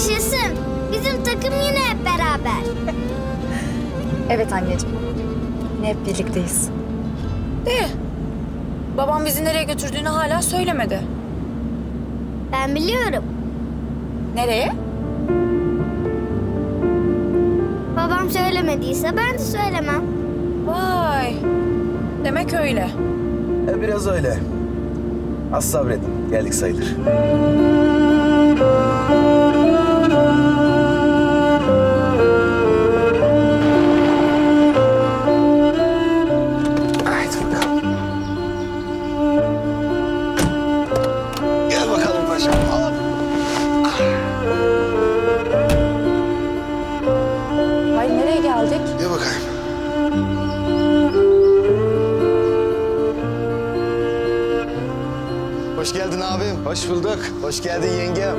Yaşasın. Bizim takım yine hep beraber. Evet anneciğim. Yine hep birlikteyiz. De. Babam bizi nereye götürdüğünü hala söylemedi. Ben biliyorum. Nereye? Babam söylemediyse ben de söylemem. Vay. Demek öyle. E, biraz öyle. Az sabredin. Geldik sayılır. Hoş bulduk. Hoş geldin yengem.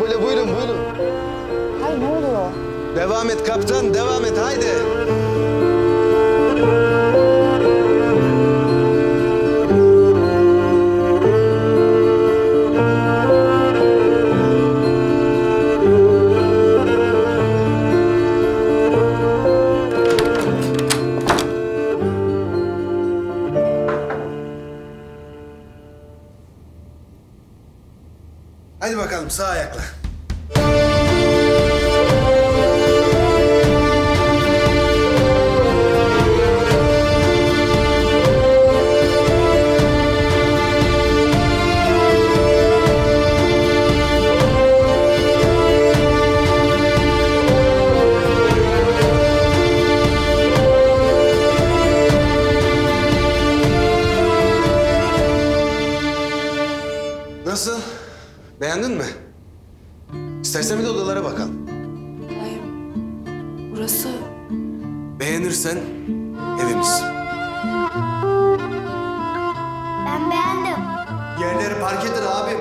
Böyle buyurun buyurun. Hayır ne oluyor? Devam et kaptan, devam et haydi. Beğendin mi? İstersen bir de odalara bakalım. Hayır. Burası Beğenirsen evimiz. Ben beğendim. Yerleri parkedir abim.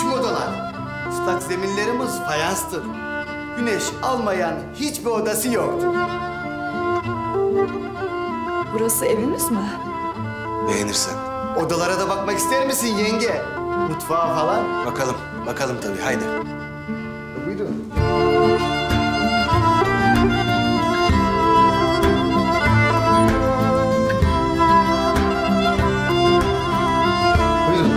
Tüm odalar. Islak zeminlerimiz fayanstır. Güneş almayan hiçbir odası yoktur. burası evimiz mi? Beğenirsen. Odalara da bakmak ister misin yenge? Mutfağa falan. Bakalım, bakalım tabii. Haydi. Buyurun. Buyurun.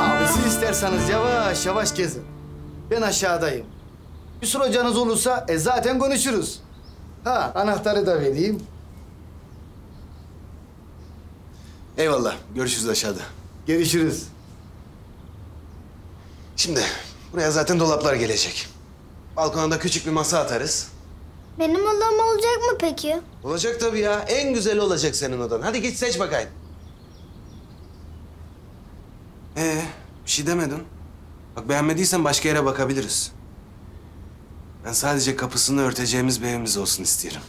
Abi siz isterseniz yavaş yavaş gezin. Ben aşağıdayım. Bir soracağınız olursa e, zaten konuşuruz. Ha anahtarı da vereyim. Eyvallah. Görüşürüz aşağıda. Görüşürüz. Şimdi buraya zaten dolaplar gelecek. Balkona da küçük bir masa atarız. Benim odam olacak mı peki? Olacak tabii ya. En güzeli olacak senin odan. Hadi git seç bakayım. Ee, bir şey demedin. Bak beğenmediysen başka yere bakabiliriz. Ben sadece kapısını örteceğimiz bir evimiz olsun istiyorum.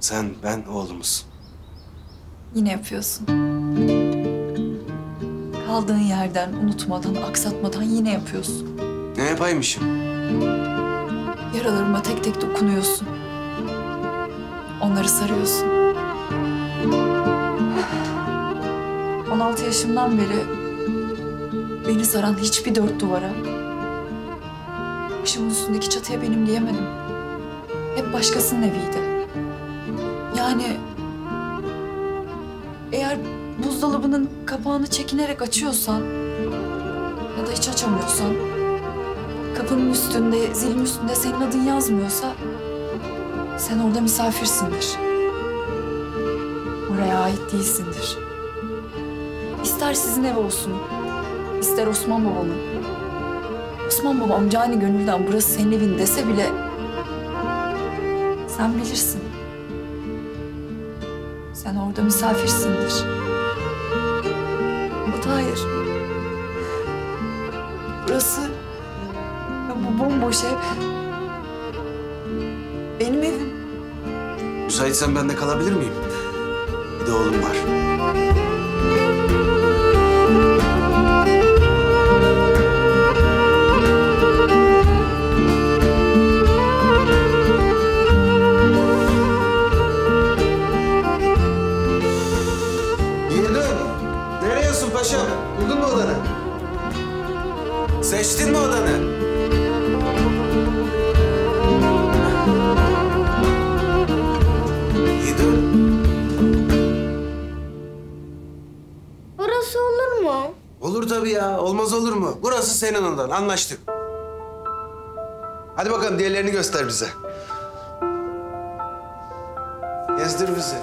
Sen, ben, oğlumuz. Yine yapıyorsun. Kaldığın yerden, unutmadan, aksatmadan yine yapıyorsun. Ne yapaymışım? Yaralarıma tek tek dokunuyorsun. Onları sarıyorsun. 16 yaşımdan beri beni saran hiçbir dört duvara başımın üstündeki çatıya benim diyemedim. Hep başkasının eviydi. Yani eğer buzdolabının kapağını çekinerek açıyorsan ya da hiç açamıyorsan kapının üstünde, zilin üstünde senin adın yazmıyorsa sen orada misafirsindir. Oraya ait değilsindir. İster sizin ev olsun, ister Osman babamın. Osman babam cani gönülden burası senin evin dese bile sen bilirsin. Sen orada misafirsindir. Hayır. Burası bu bomboş ev. Benim evim. Müsaitsen ben de kalabilir miyim? Bir de oğlum var. Olmaz olur mu? Burası senin odan. Anlaştık. Hadi bakalım diğerlerini göster bize. Gezdir bizi.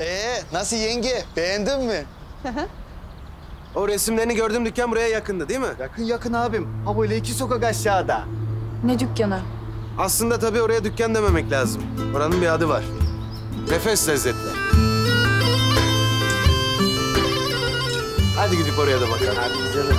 Ee, nasıl yenge? Beğendin mi? O resimlerini gördüğüm dükkan buraya yakındı değil mi? Yakın yakın abim. Ha böyle iki sokak aşağıda. Ne dükkanı? Aslında tabii oraya dükkan dememek lazım. Oranın bir adı var. Nefes lezzetler. Hadi gidip oraya da bakalım. Hadi gidelim.